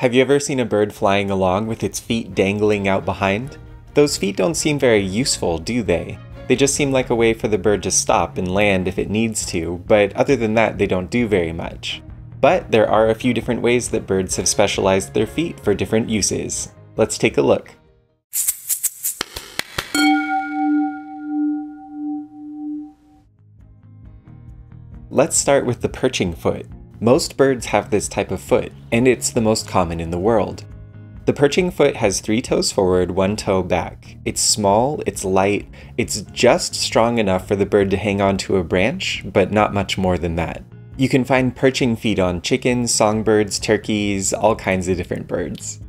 Have you ever seen a bird flying along with its feet dangling out behind? Those feet don't seem very useful, do they? They just seem like a way for the bird to stop and land if it needs to, but other than that, they don't do very much. But there are a few different ways that birds have specialized their feet for different uses. Let's take a look. Let's start with the perching foot. Most birds have this type of foot, and it's the most common in the world. The perching foot has three toes forward, one toe back. It's small, it's light, it's just strong enough for the bird to hang onto a branch, but not much more than that. You can find perching feet on chickens, songbirds, turkeys, all kinds of different birds.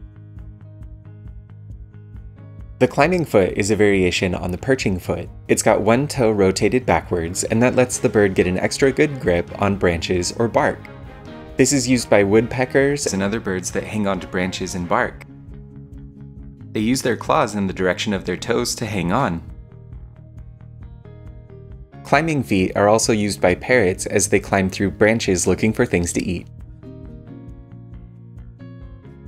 The climbing foot is a variation on the perching foot. It's got one toe rotated backwards, and that lets the bird get an extra good grip on branches or bark. This is used by woodpeckers and other birds that hang onto branches and bark. They use their claws in the direction of their toes to hang on. Climbing feet are also used by parrots as they climb through branches looking for things to eat.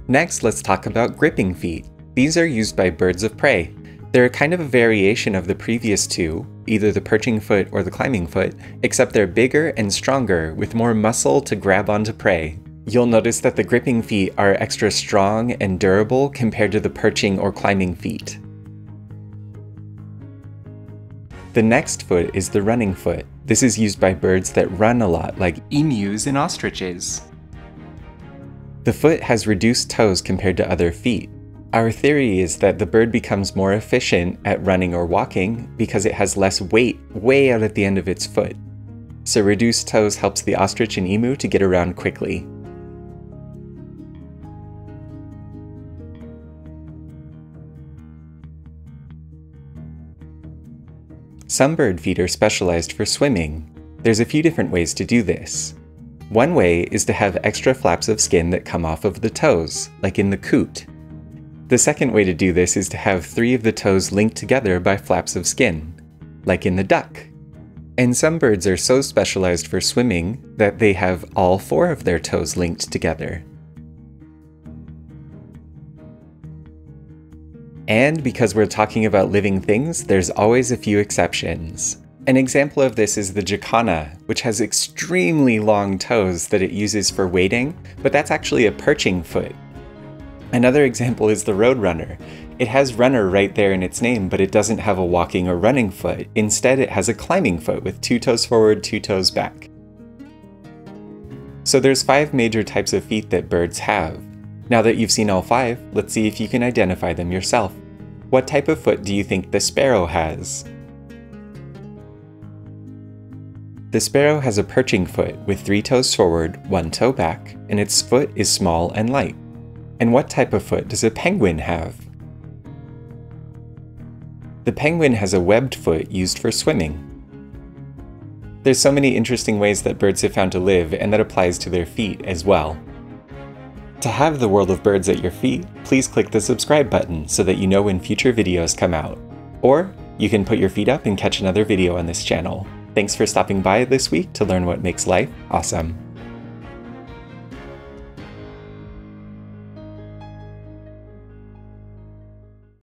Next, let's talk about gripping feet. These are used by birds of prey. They're kind of a variation of the previous two, either the perching foot or the climbing foot, except they're bigger and stronger with more muscle to grab onto prey. You'll notice that the gripping feet are extra strong and durable compared to the perching or climbing feet. The next foot is the running foot. This is used by birds that run a lot, like emus and ostriches. The foot has reduced toes compared to other feet, our theory is that the bird becomes more efficient at running or walking because it has less weight way out at the end of its foot. So reduced toes helps the ostrich and emu to get around quickly. Some bird feet are specialized for swimming. There's a few different ways to do this. One way is to have extra flaps of skin that come off of the toes, like in the coot, the second way to do this is to have three of the toes linked together by flaps of skin, like in the duck. And some birds are so specialized for swimming that they have all four of their toes linked together. And because we're talking about living things, there's always a few exceptions. An example of this is the jacana, which has extremely long toes that it uses for wading, but that's actually a perching foot, Another example is the Roadrunner. It has runner right there in its name, but it doesn't have a walking or running foot. Instead, it has a climbing foot with two toes forward, two toes back. So there's five major types of feet that birds have. Now that you've seen all five, let's see if you can identify them yourself. What type of foot do you think the sparrow has? The sparrow has a perching foot with three toes forward, one toe back, and its foot is small and light. And what type of foot does a penguin have? The penguin has a webbed foot used for swimming. There's so many interesting ways that birds have found to live, and that applies to their feet as well. To have the world of birds at your feet, please click the subscribe button so that you know when future videos come out. Or you can put your feet up and catch another video on this channel. Thanks for stopping by this week to learn what makes life awesome.